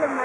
no!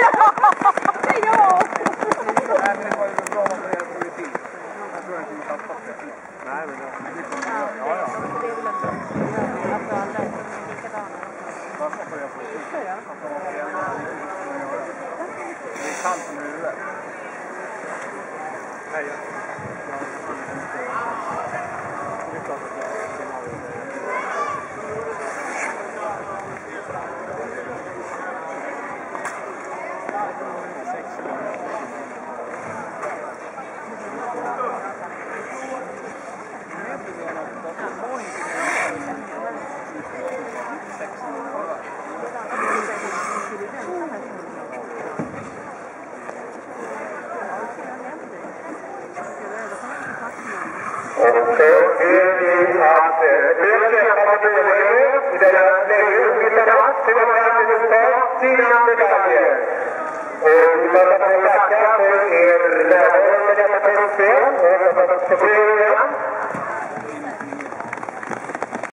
det är jag! Nej, det var ju bra om det är politik. Jag tror inte vi fattar det. Nej, det kommer vi Det är väl att alltså alla är likadana. Det är kallt om huvudet. Nej, Gracias.